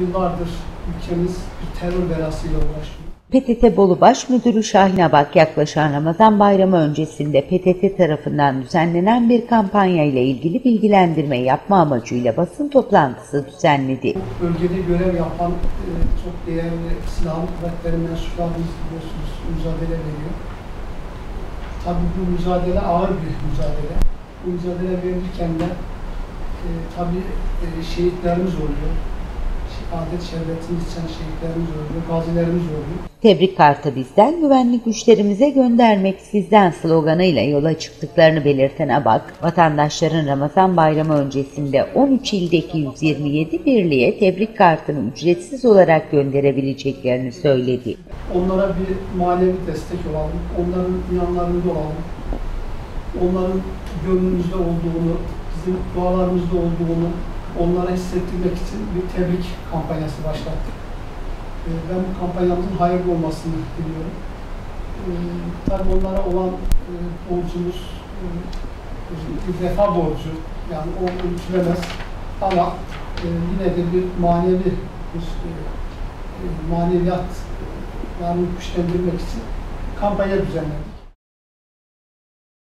yıllardır ülkemiz bir terör belasıyla uğraşıyor. PTT Bolu Baş Müdürü Şahin Abak yaklaşan Ramazan Bayramı öncesinde PTT tarafından düzenlenen bir kampanya ile ilgili bilgilendirme yapma amacıyla basın toplantısı düzenledi. Bölgede görev yapan e, çok değerli silahlı kuvvetlerin mensuplarımız biliyorsunuz mücadele veriyor. Tabii bu mücadele ağır bir mücadele. Bu mücadele verirken de e, tabii e, şehitlerimiz oluyor. Adet şerbetini içen şehitlerimiz oluyor, gazilerimiz oluyor. Tebrik kartı bizden, güvenlik güçlerimize göndermek sizden sloganıyla yola çıktıklarını belirten Abak, vatandaşların Ramazan bayramı öncesinde 13 ildeki 127 birliğe tebrik kartını ücretsiz olarak gönderebileceklerini söyledi. Onlara bir manevi destek olalım, onların yanlarında olalım. Onların gönlümüzde olduğunu, bizim dualarımızda olduğunu onlara hissettirmek için bir tebrik kampanyası başlattık. Ee, Ben bu kampanyamızın hayırlı olmasını diliyorum. Ee, Tabii onlara olan e, borcumuz e, bir vefa borcu. Yani o ölçülemez. Ama e, yine de bir manevi bir e, maneviyat yani güçlendirmek için kampanya düzenledik.